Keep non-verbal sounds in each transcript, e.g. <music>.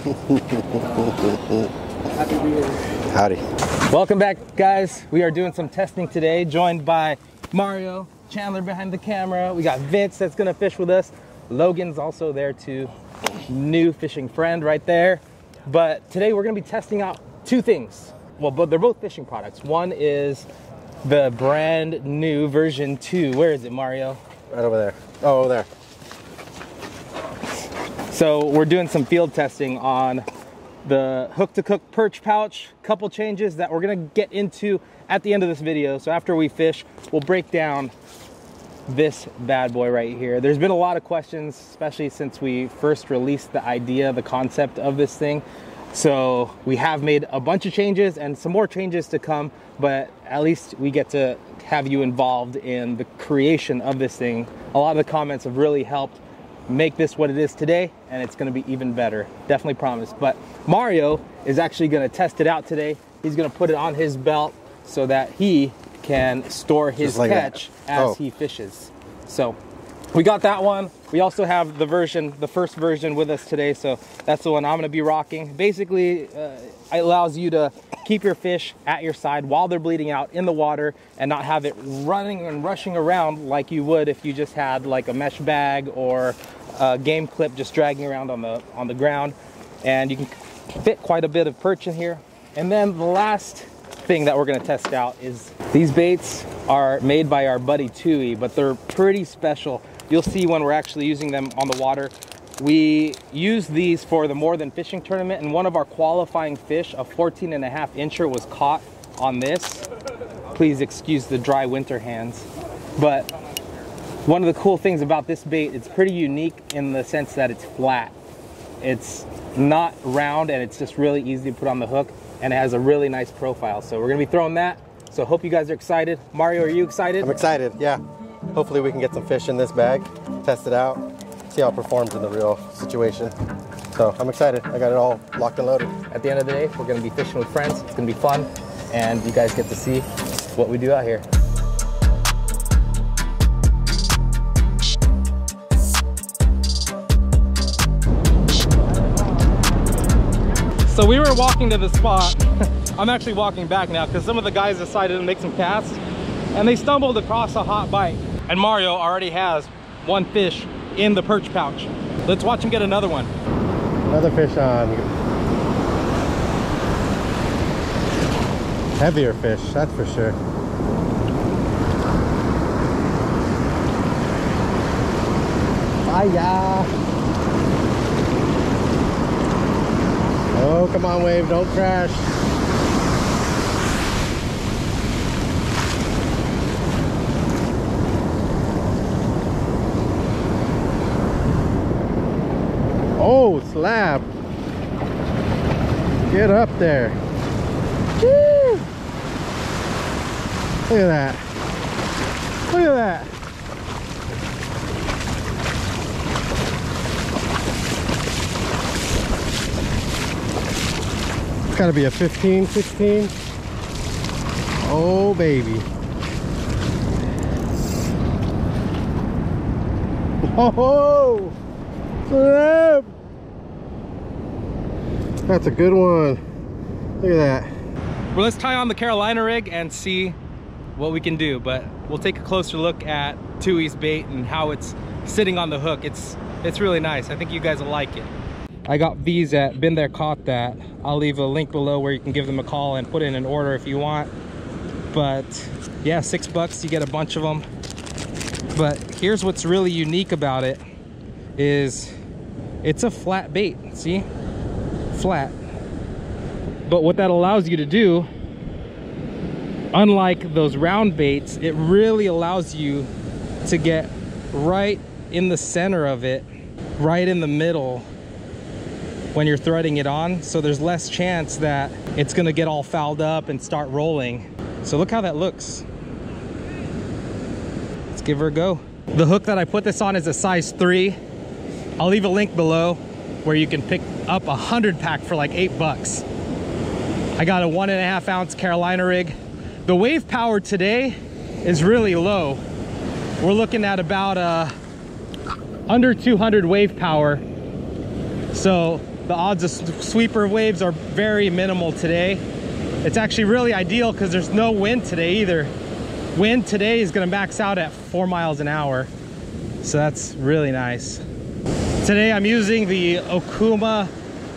Happy to be here. Howdy. Welcome back, guys. We are doing some testing today, joined by Mario, Chandler behind the camera. We got Vince that's gonna fish with us. Logan's also there too. New fishing friend right there. But today we're gonna be testing out two things. Well, but they're both fishing products. One is the brand new version two. Where is it, Mario? Right over there. Oh, over there. So we're doing some field testing on the Hook2Cook perch pouch, couple changes that we're gonna get into at the end of this video. So after we fish, we'll break down this bad boy right here. There's been a lot of questions, especially since we first released the idea, the concept of this thing. So we have made a bunch of changes and some more changes to come, but at least we get to have you involved in the creation of this thing. A lot of the comments have really helped make this what it is today and it's going to be even better. Definitely promise. But mario is actually going to test it out today. He's going to put it on his belt so that he can store his like catch as Oh. he fishes. So we got that one. We also have the version the first version with us today. So that's the one i'm going to be rocking. Basically uh, it allows you to keep your fish at your side while they're bleeding out in the water and not have it running and rushing around like you would if you just had like a mesh bag or a game clip just dragging around on the on the ground and you can fit quite a bit of perch in here and then the last thing that we're going to test out is these baits are made by our buddy Tui, but they're pretty special. You'll see when we're actually using them on the water. We use these for the More Than Fishing tournament, and one of our qualifying fish, a 14 and a half incher, was caught on this. Please excuse the dry winter hands. But one of the cool things about this bait, it's pretty unique in the sense that it's flat. It's not round and it's just really easy to put on the hook and it has a really nice profile. So we're gonna be throwing that. So hope you guys are excited. Mario, are you excited? I'm excited. Yeah. Hopefully we can get some fish in this bag, test it out, see how it performs in the real situation. So I'm excited. I got it all locked and loaded. At the end of the day, we're gonna be fishing with friends. It's gonna be fun and you guys get to see what we do out here. So we were walking to the spot. <laughs> I'm actually walking back now because some of the guys decided to make some casts and they stumbled across a hot bite. And Mario already has one fish in the perch pouch. Let's watch him get another one. Another fish on. Heavier fish, that's for sure. Fire! Oh, come on, wave, don't crash. Oh, slab. Get up there. Woo! Look at that. Look at that. It's gotta be a 15, 16. Oh, baby. Oh, slab. That's a good one. Look at that. Well, let's tie on the Carolina rig and see what we can do. But we'll take a closer look at Tui's bait and how it's sitting on the hook. It's it's really nice. I think you guys will like it. I got these at Been There Caught That. I'll leave a link below where you can give them a call and put in an order if you want. But yeah, six bucks, you get a bunch of them. But here's what's really unique about it is it's a flat bait, see? Flat. But what that allows you to do, unlike those round baits, it really allows you to get right in the center of it, right in the middle when you're threading it on. So there's less chance that it's gonna get all fouled up and start rolling. So look how that looks. Let's give her a go. The hook that I put this on is a size three. I'll leave a link below where you can pick up a hundred pack for like eight bucks. I got a one and a half ounce Carolina rig. The wave power today is really low. We're looking at about uh, under 200 wave power. So the odds of sweeper waves are very minimal today. It's actually really ideal because there's no wind today either. Wind today is gonna max out at four miles an hour. So that's really nice. Today I'm using the Okuma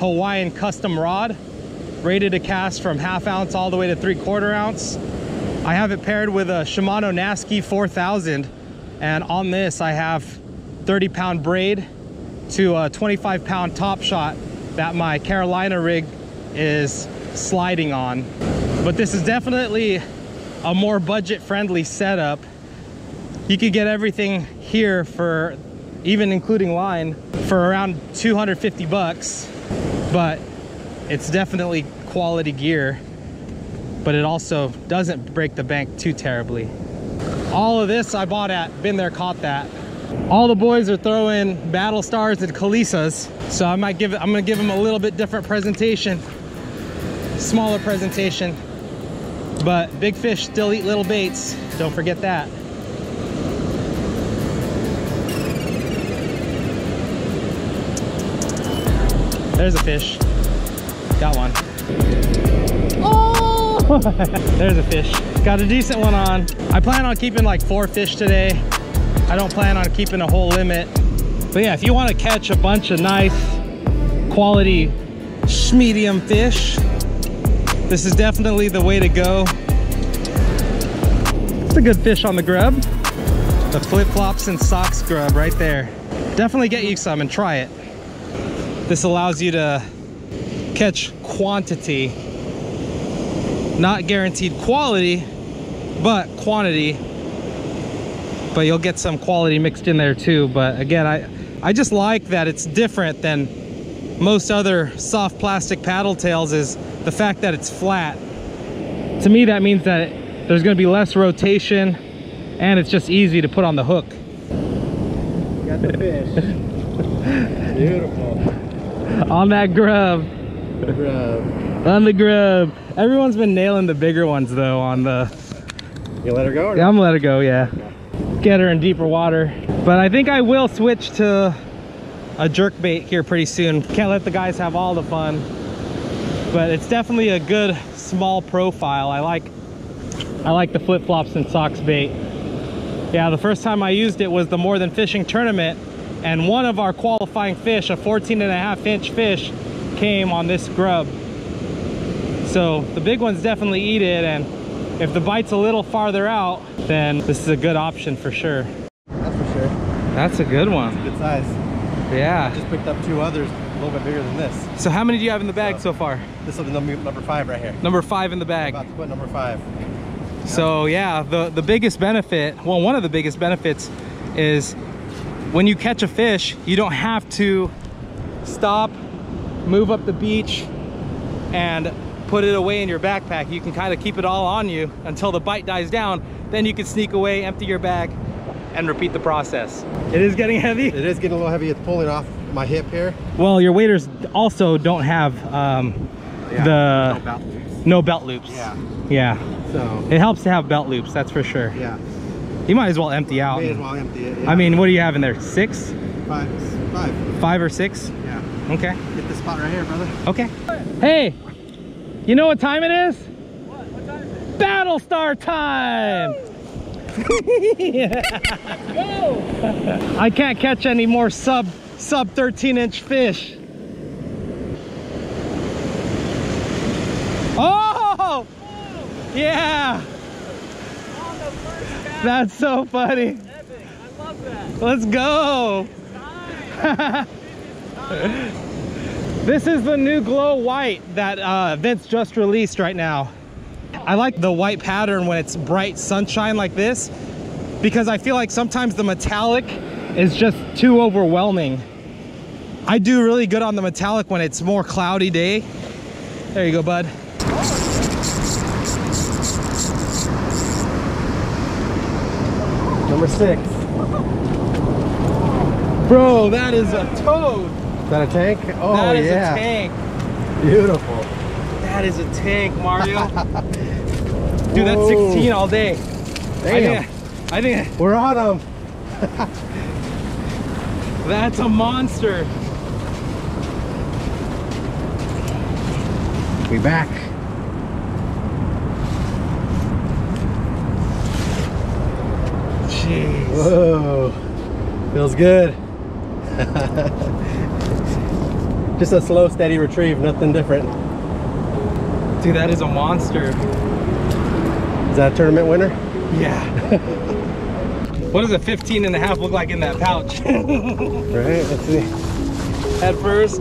Hawaiian custom rod, rated to cast from half ounce all the way to three quarter ounce. I have it paired with a Shimano Nasci 4000 and on this I have 30 pound braid to a 25 pound top shot that my Carolina rig is sliding on. But this is definitely a more budget friendly setup. You could get everything here for even including line for around 250 bucks, but it's definitely quality gear, but it also doesn't break the bank too terribly. All of this I bought at Been There Caught That. All the boys are throwing Battlestars and Calissas, so I might give it, I'm gonna give them a little bit different presentation, smaller presentation, but big fish still eat little baits. Don't forget that. There's a fish. Got one. Oh! <laughs> There's a fish. Got a decent one on. I plan on keeping like four fish today. I don't plan on keeping a whole limit. But yeah, if you want to catch a bunch of nice quality medium fish, this is definitely the way to go. It's a good fish on the grub. The flip-flops and socks grub right there. Definitely get you some and try it. This allows you to catch quantity, not guaranteed quality, but quantity. But you'll get some quality mixed in there too. But again, I, I just like that it's different than most other soft plastic paddle tails is the fact that it's flat. To me, that means that there's gonna be less rotation and it's just easy to put on the hook. Got the fish. <laughs> Beautiful. On that grub. Grub. On the grub. Everyone's been nailing the bigger ones though on the You let her go? Or Yeah, I'm gonna let her go, yeah. Get her in deeper water. But I think I will switch to a jerk bait here pretty soon. Can't let the guys have all the fun. But it's definitely a good small profile. I like I like the flip-flops and socks bait. Yeah, the first time I used it was the More Than Fishing tournament and one of our qualifying fish, a 14 and a half inch fish, came on this grub. So the big ones definitely eat it and if the bite's a little farther out, then this is a good option for sure. That's for sure. That's a good one. Good size. Yeah. Just picked up two others a little bit bigger than this. So how many do you have in the bag so far? This will be number, five right here. Number five in the bag. About to put number five. So yeah, the, the biggest benefit, well, one of the biggest benefits is when you catch a fish, you don't have to stop, move up the beach, and put it away in your backpack. You can kind of keep it all on you until the bite dies down. Then you can sneak away, empty your bag, and repeat the process. It is getting heavy. It is getting a little heavy. It's pulling off my hip here. Well, your waders also don't have um, the no belt loops. no belt loops. Yeah. Yeah. So It helps to have belt loops, that's for sure. yeah, You might as well empty out. may as well empty it. yeah. I mean, what do you have in there? Six? five, five. Five or six? Yeah. Okay. Get this spot right here, brother. Okay. Hey, you know what time it is? What? What time is it? Battlestar time! <laughs> I can't catch any more sub sub 13 inch fish. Oh! Yeah! That's so funny. Let's go. <laughs> this is the new glow white that uh, Vince just released right now. I like the white pattern when it's bright sunshine like this because I feel like sometimes the metallic is just too overwhelming. I do really good on the metallic when it's more cloudy day. There you go, bud. Number six. Bro, that is a toad. Is that a tank? Oh that is yeah. a tank. Beautiful. That is a tank, Mario. <laughs> Dude, that's 16 all day. Damn. I think, I think We're on them. <laughs> that's a monster. We back. Jeez. Whoa, feels good. <laughs> Just a slow, steady retrieve, nothing different. Dude, that is a monster. Is that a tournament winner? Yeah. <laughs> what does a 15 and a half look like in that pouch? <laughs> Right, let's see. Head first.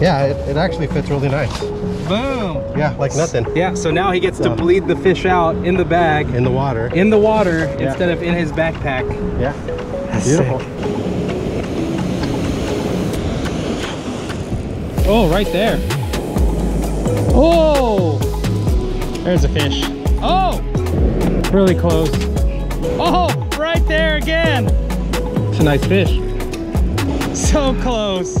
Yeah, it, it actually fits really nice. Boom. Yeah, like nothing Yeah, so now he gets So- to bleed the fish out in the bag, in the water. in the water, Yeah. instead of in his backpack. Yeah, That's beautiful. sick. Oh, right there. Oh, there's a fish. Oh, really close. Oh, right there again. It's a nice fish. So close.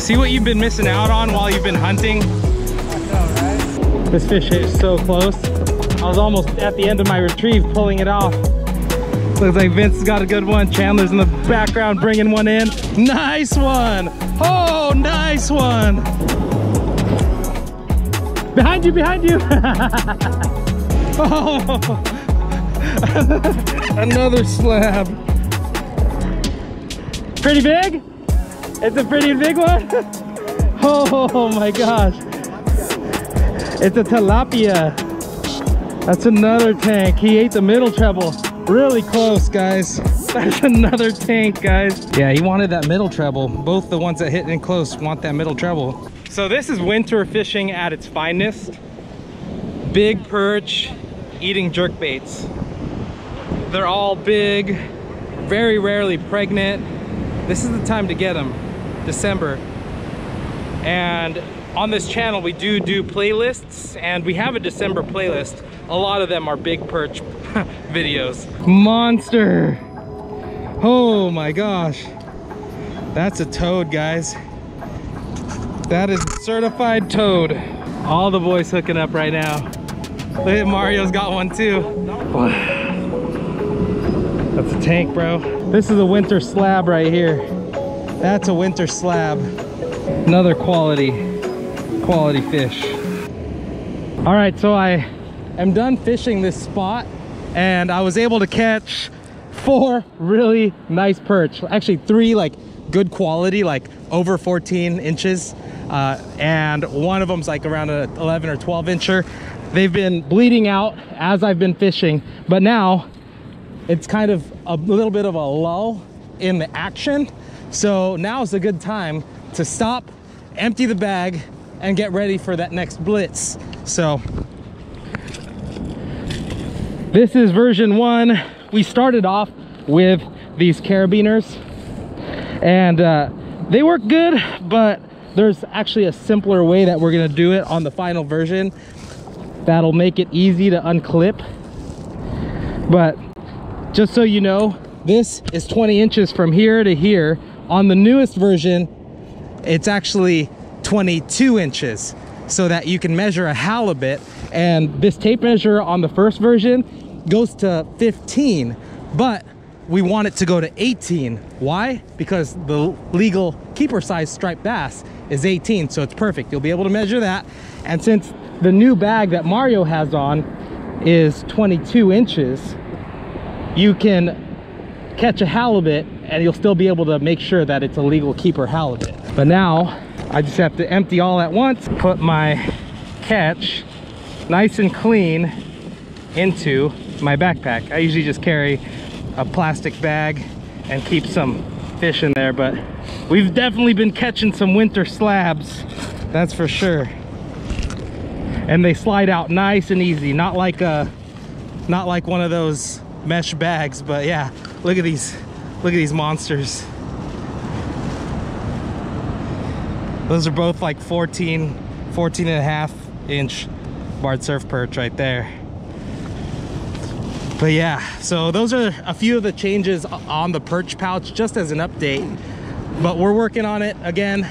See what you've been missing out on while you've been hunting? Know, right? This fish hit so close. I was almost at the end of my retrieve pulling it off. Looks like Vince has got a good one. Chandler's in the background bringing one in. Nice one. Oh, nice one. Behind you, behind you. <laughs> oh, <laughs> another slab. Pretty big? It's a pretty big one? <laughs> Oh my gosh. It's a tilapia. That's another tank. He ate the middle treble. Really close, guys. That's another tank, guys. Yeah, he wanted that middle treble. Both the ones that hit in close want that middle treble. So this is winter fishing at its finest. Big perch, eating jerk baits. They're all big, very rarely pregnant. This is the time to get them, December. And on this channel, we do do playlists and we have a December playlist. A lot of them are big perch <laughs> videos. Monster. Oh my gosh. That's a toad, guys. That is certified toad. All the boys hooking up right now. Look at Mario's got one too. That's a tank, bro. This is a winter slab right here. That's a winter slab. Another quality, quality fish. All right, so I am done fishing this spot and I was able to catch four really nice perch. Actually three like good quality, like over 14 inches. Uh, and one of them's like around an 11 or 12 incher. They've been bleeding out as I've been fishing, but now it's kind of a little bit of a lull in the action. So now is a good time to stop, empty the bag, and get ready for that next blitz. So this is version one. We started off with these carabiners and uh, they work good, but there's actually a simpler way that we're gonna do it on the final version that'll make it easy to unclip. But just so you know, this is 20 inches from here to here. On the newest version, it's actually 22 inches so that you can measure a halibut. And this tape measure on the first version goes to 15, but we want it to go to 18. Why? Because the legal keeper size striped bass is 18, so it's perfect. You'll be able to measure that. And since the new bag that Mario has on is 22 inches, you can catch a halibut and you'll still be able to make sure that it's a legal keeper halibut. But now I just have to empty all at once, put my catch nice and clean into my backpack. I usually just carry a plastic bag and keep some fish in there, but we've definitely been catching some winter slabs, that's for sure. And they slide out nice and easy, not like a, not like one of those mesh bags, but yeah, look at these, look at these monsters. Those are both like 14, 14 and a half inch barred surf perch right there. But yeah, so those are a few of the changes on the perch pouch just as an update. But we're working on it again.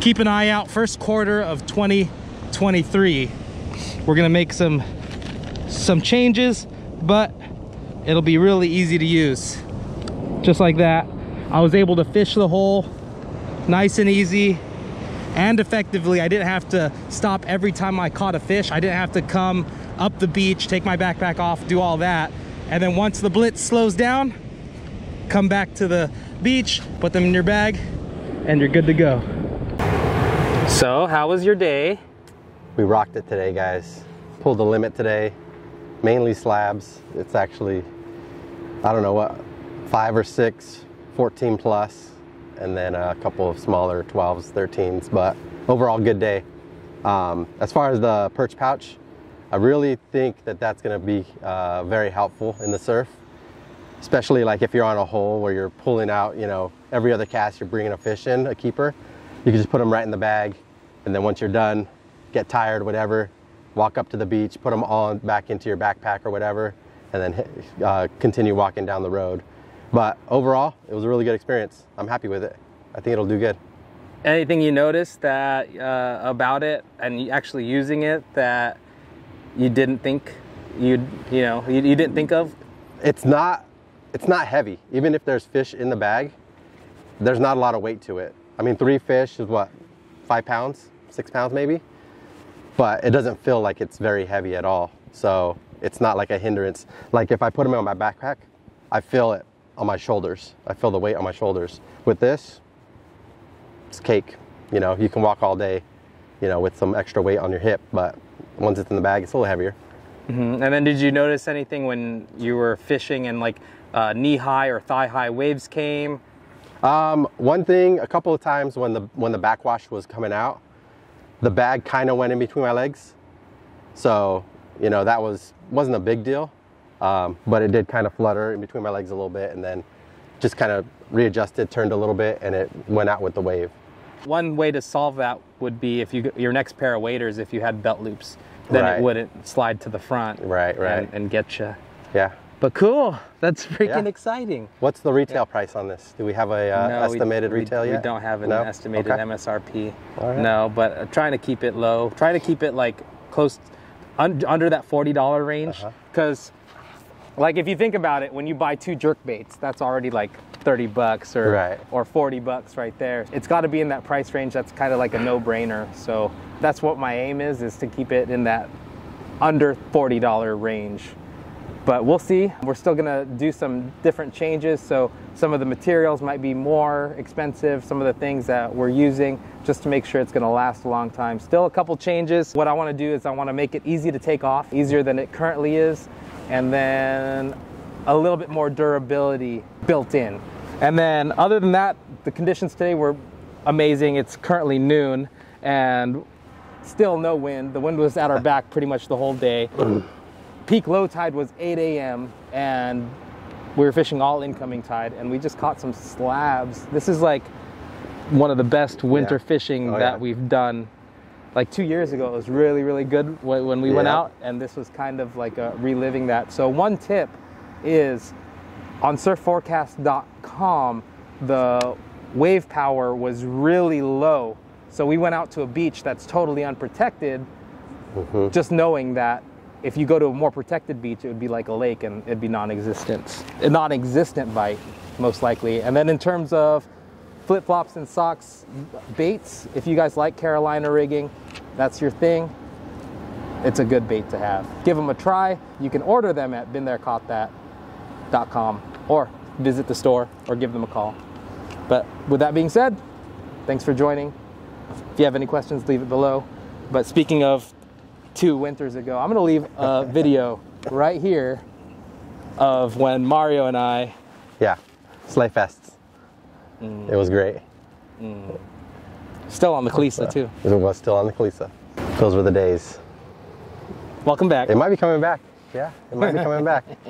Keep an eye out, first quarter of 2023. We're gonna make some some changes, but it'll be really easy to use. Just like that. I was able to fish the hole nice and easy. and effectively. I didn't have to stop every time I caught a fish. I didn't have to come up the beach, take my backpack off, do all that. And then once the blitz slows down, come back to the beach, put them in your bag, and you're good to go. So, how was your day? We rocked it today, guys. Pulled the limit today, mainly slabs. It's actually, I don't know what, five or six, 14 plus, and then a couple of smaller 12s, 13s, but overall good day. Um, as far as the perch pouch, I really think that that's gonna be uh, very helpful in the surf, especially like if you're on a hole where you're pulling out, you know, every other cast you're bringing a fish in, a keeper, you can just put them right in the bag, and then once you're done, get tired, whatever, walk up to the beach, put them all back into your backpack or whatever, and then uh, continue walking down the road. But overall, it was a really good experience. I'm happy with it. I think it'll do good. Anything you noticed that uh, about it and actually using it that you didn't think you'd, you know, you, you didn't think of? It's not, it's not heavy. Even if there's fish in the bag, there's not a lot of weight to it. I mean, three fish is what, five pounds, six pounds maybe? But it doesn't feel like it's very heavy at all. So it's not like a hindrance. Like if I put them on my backpack, I feel it on my shoulders. I feel the weight on my shoulders. With this, it's cake. You know, you can walk all day, you know, with some extra weight on your hip, but once it's in the bag, it's a little heavier. And then did you notice anything when you were fishing and like uh, knee high or thigh high waves came? Um, one thing, a couple of times when the when the backwash was coming out, the bag kind of went in between my legs. So, you know, that was wasn't a big deal, um, but it did kind of flutter in between my legs a little bit, and then just kind of readjusted, turned a little bit, and it went out with the wave. One way to solve that would be if you your next pair of waders, if you had belt loops, then Right. it wouldn't slide to the front, Right, right. and, and get you. Yeah. But cool, that's freaking Yeah. exciting. What's the retail price on this? Do we have a uh, No, we- estimated we, retail we, yet? don't have an No? estimated Okay. MSRP. Right. No, but uh, trying to keep it low. Trying to keep it like close un, under that forty dollar range. Uh-huh. Because, like, if you think about it, when you buy two jerk baits, that's already like thirty bucks or Right. or forty bucks right there. It's got to be in that price range. That's kind of like a no brainer. So that's what my aim is: is to keep it in that under forty dollar range but we'll see. We're still gonna do some different changes. So some of the materials might be more expensive, some of the things that we're using just to make sure it's gonna last a long time. Still a couple changes. What I wanna do is I wanna make it easy to take off, easier than it currently is, and then a little bit more durability built in. And then other than that, the conditions today were amazing. It's currently noon and still no wind. The wind was at our back pretty much the whole day <clears throat> peak low tide was 8 a.m. and we were fishing all incoming tide and we just caught some slabs. This is like one of the best winter Yeah. fishing Oh, that yeah. we've done. Like two years ago, it was really, really good when, when we went out, and this was kind of like a reliving that. So, one tip is on surfforecast.com, the wave power was really low. So, we went out to a beach that's totally unprotected mm-hmm. just knowing that if you go to a more protected beach, it would be like a lake and it'd be non-existent, a non-existent bite, most likely. And then in terms of flip-flops and socks, baits, if you guys like Carolina rigging, that's your thing. It's a good bait to have. Give them a try. You can order them at beentherecaughtthat.com or visit the store or give them a call. But with that being said, thanks for joining. If you have any questions, leave it below. But speaking of two winters ago, I'm gonna leave a <laughs> video right here of when Mario and I Yeah. Sleigh fests. Mm. It was great. still on the Calissa too. It was still on the Calissa. Those were the days. Welcome back. It might be coming back. Yeah, it might be coming back. <laughs>